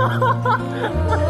哈哈哈哈哈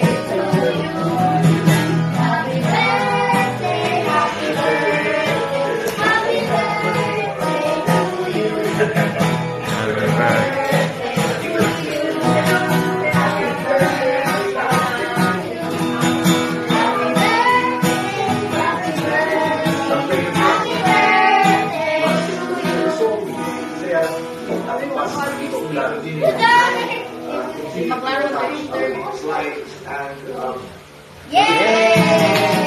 Maklaro Yay!